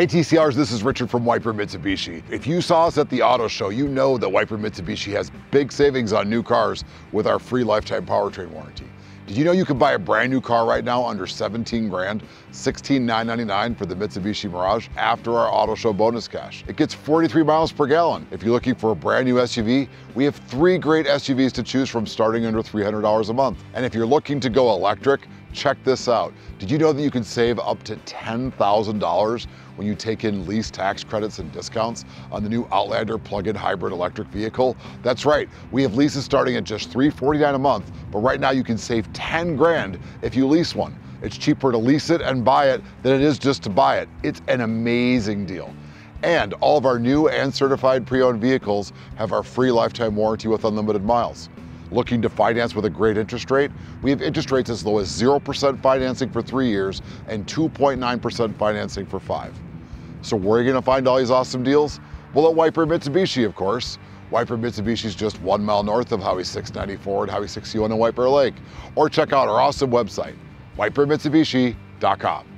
Hey TCRs, this is Richard from White Bear Mitsubishi. If you saw us at the auto show, you know that White Bear Mitsubishi has big savings on new cars with our free lifetime powertrain warranty. Did you know you can buy a brand new car right now under 17 grand, 16,999 for the Mitsubishi Mirage after our auto show bonus cash? It gets 43 miles per gallon. If you're looking for a brand new SUV, we have three great SUVs to choose from starting under $300 a month. And if you're looking to go electric, check this out. Did you know that you can save up to $10,000 when you take in lease tax credits and discounts on the new Outlander plug-in hybrid electric vehicle? That's right, we have leases starting at just 349 a month, but right now you can save 10 grand if you lease one. It's cheaper to lease it and buy it than it is just to buy it. It's an amazing deal. And all of our new and certified pre-owned vehicles have our free lifetime warranty with unlimited miles. Looking to finance with a great interest rate? We have interest rates as low as 0% financing for three years and 2.9% financing for five. So where are you gonna find all these awesome deals? Well, at White Bear Mitsubishi, of course. White Bear Mitsubishi is just one mile north of Highway 694 and Highway 61 in White Bear Lake. Or check out our awesome website, whitebearmitsubishi.com.